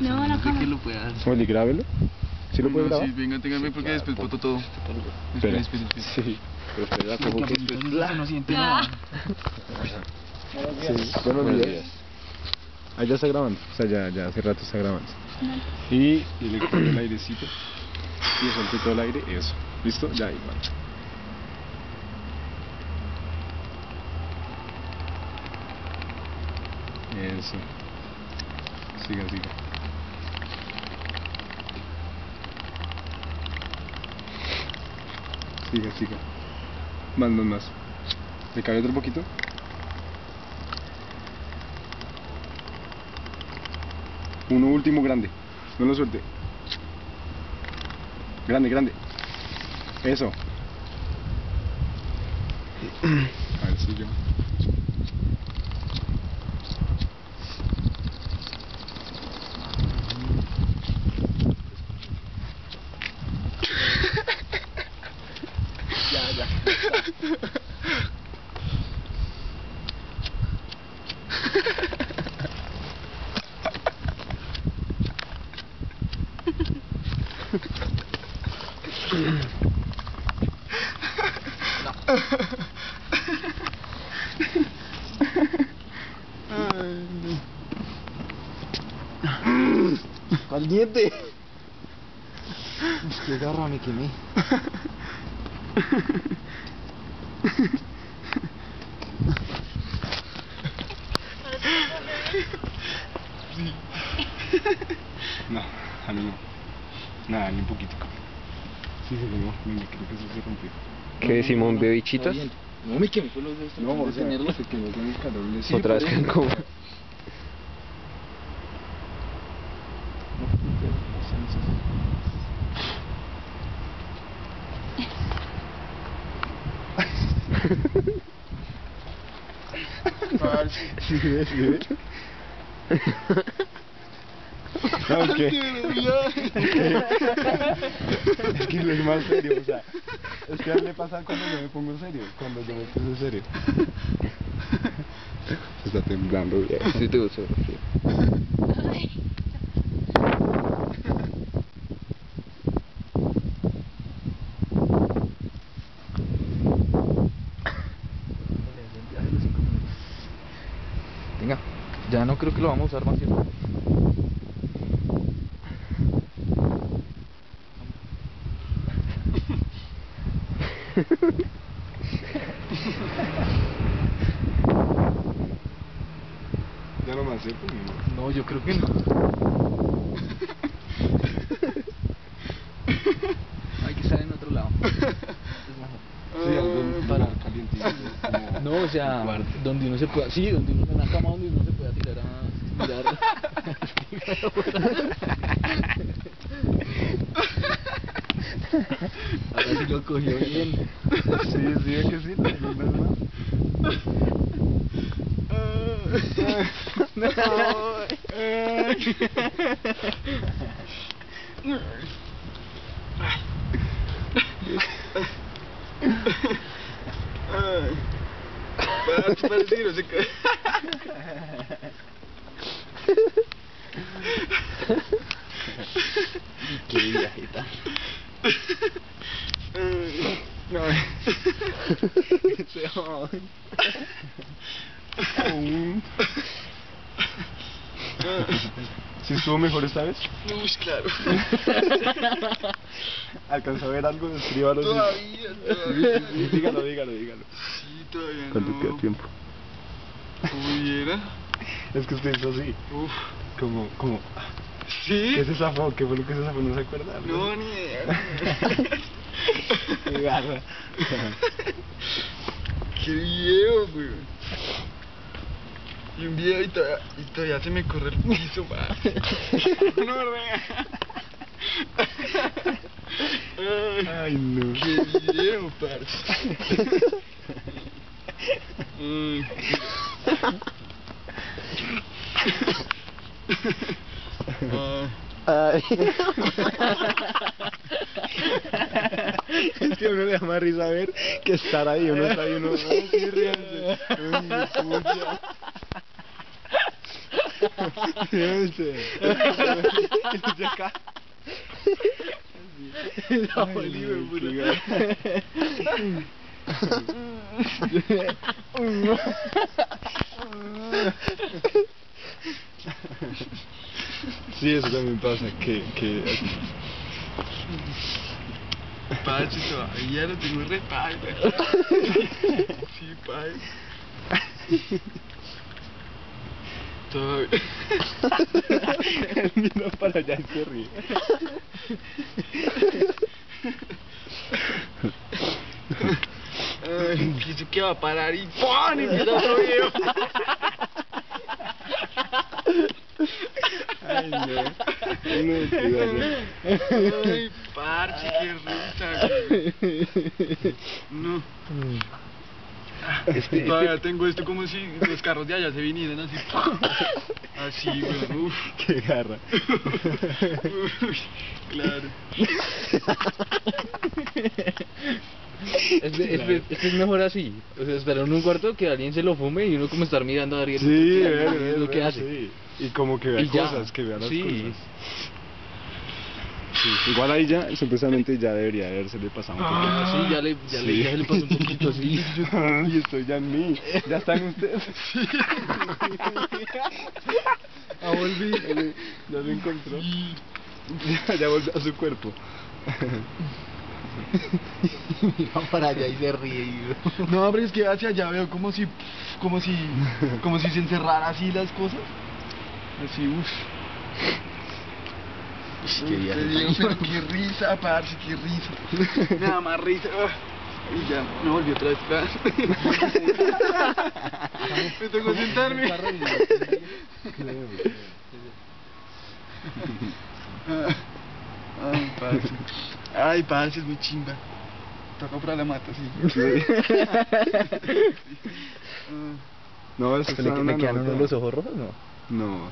No, la No sé cámara. que lo pueda hacer. Oli, grábelo. ¿Sí lo No, grabar? Sí, venga, téngame porque después todo. Espera. Espera, espera, espera. Sí. Pero espera, como que... Entonces no siente Ah. nada. Sí, buenos días. Ahí ya está grabando, o sea, ya, ya hace rato está grabando. Y, y le pongo el airecito. Y suelte todo el aire, eso. ¿Listo? Ya, igual. Eso. Siga, siga. Siga, siga. Más, más, más. ¿Le cabe otro poquito? Uno último grande. No lo suelte. Grande, grande. Eso. A ver si yo. Caliente. Qué garra me quemé. No, a mí no. Nada, ni un poquitico. Sí, se quemó. Venga, creo que eso se rompió. ¿Qué Simón ve bichitos? No me quemé con los dedos. No, o sea, tenerlo. se quemó con el calor. Otra vez por No, que... es que es más serio, o sea... Es que a pasa cuando yo me pongo serio, cuando yo me serio. Se está temblando. Sí. Ya no creo que lo vamos a usar más, ¿cierto? Ya no más cierto, mi No, yo creo que no. Hay que estar en otro lado. Es mejor. Sí, algo para calientito. como- No, o sea, donde uno se pueda, sí, donde uno una cama donde uno se pueda tirar a tirar. Ahora sí lo cogió bien. Sí, sí, es que sí, no es verdad. Parece que no se cae. Qué viajita. No, se Aún. ¿Sí estuvo mejor esta vez? Uy, claro. ¿Alcanzó a ver algo? Escríbalo. Todavía, todavía. sí, dígalo, dígalo, dígalo. Sí, todavía ¿Cuánto no. queda tiempo? Hubiera. Es que usted hizo así, Uf. como, como... ¿Sí? ¿Qué se zafó? ¿Qué fue lo que se zafó? ¿No se acuerda? No, ni idea. Qué garra. Qué video, güey. Y un video y todavía, y todavía se me corre el piso, más. no. Ay, Ay, no. qué video, parce. Ay, Ay. Ay. Es que a uno le da más risa ver que estar ahí, uno está ahí, uno... Ay, sí, ríanse. Ay, pucha. Sí, eso también pasa, que, que Parce, todavía lo tengo re paila. Sí, paila. Todavía. él mira para allá y se ríe. Ay, pienso que va a parar y ¡pum! Y empieza otro video. Ay, Este- Todavía tengo esto como si los carros de allá se vinieran así. Así, güey. Uf. Qué garra. Uy, claro. Es, es, es, es mejor así. O sea, esperar en un cuarto que alguien se lo fume y uno como estar mirando a alguien. Sí, es ver, lo que hace. sí. Y como que vea Y ya. cosas, que vea las Sí. cosas. Sí, Igual ahí ya, supuestamente ya debería habérsele pasado un poquito. Ah, Sí, ya le, ya, le, ya le pasó un poquito así. y estoy ya en mí. Ya están ustedes. Ah, volví. Ya lo encontró. Ya, ya volvió a su cuerpo. Para allá y se ríe. No, pero es que hacia allá veo como si, como si, como si se encerrara así las cosas. Así, uff. Qué pero qué risa, parce, qué risa. Me da más risa. ah. Y ya, me volví otra vez me tengo que sentarme. Ah, Ay, parce. Ay, parce, es muy chimba. Toca comprar la mata, sí. Ah. No, eso ¿Le, está le una quedan los ojos rojos? No. No,